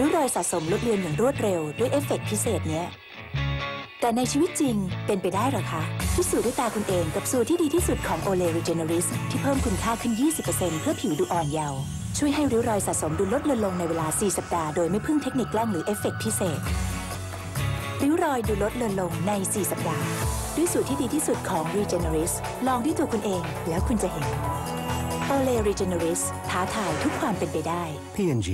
ริ้วรอยสะสมลดเลือนอย่างรวดเร็วด้วยเอฟเฟกต์พิเศษเนี้ย แต่ในชีวิตจริงเป็นไปได้หรอคะพิสูจน์ด้วยตาคุณเองกับสูตรที่ดีที่สุดของ Olay Regenerist ที่เพิ่มคุณค่าขึ้น 20%เพื่อผิวดูอ่อนเยาว์ช่วยให้ริ้วรอยสะสมดูลดเลือนลงในเวลา 4 สัปดาห์โดยไม่พึ่งเทคนิคกล้องหรือเอฟเฟกต์พิเศษริ้วรอยดูลดเลือนลงใน 4 สัปดาห์ ด้วยสูตรที่ดีที่สุดของ Regeneris ลองด้วยตัวคุณเองแล้วคุณจะเห็น Olay Regeneris ท้าทายทุกความเป็นไปได้ P&G